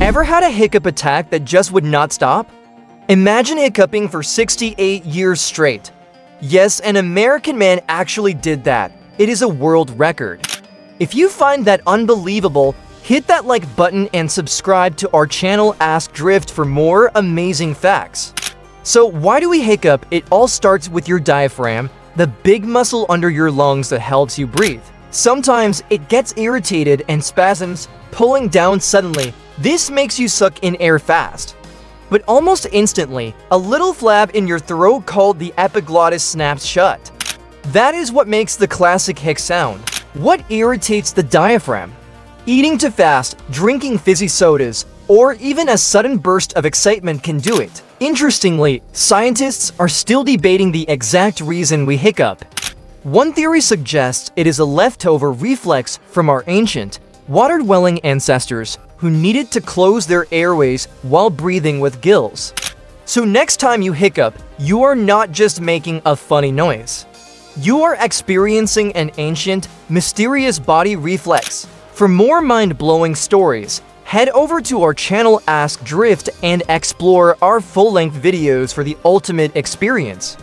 Ever had a hiccup attack that just would not stop? Imagine hiccuping for 68 years straight. Yes, an American man actually did that. It is a world record. If you find that unbelievable, hit that like button and subscribe to our channel AskDrift for more amazing facts. So why do we hiccup? It all starts with your diaphragm, the big muscle under your lungs that helps you breathe. Sometimes it gets irritated and spasms, pulling down suddenly. This makes you suck in air fast. But almost instantly, a little flap in your throat called the epiglottis snaps shut. That is what makes the classic hic sound. What irritates the diaphragm? Eating too fast, drinking fizzy sodas, or even a sudden burst of excitement can do it. Interestingly, scientists are still debating the exact reason we hiccup. One theory suggests it is a leftover reflex from our ancient, water-dwelling ancestors who needed to close their airways while breathing with gills. So next time you hiccup, you are not just making a funny noise. You are experiencing an ancient, mysterious body reflex. For more mind-blowing stories, head over to our channel AskDrift and explore our full-length videos for the ultimate experience.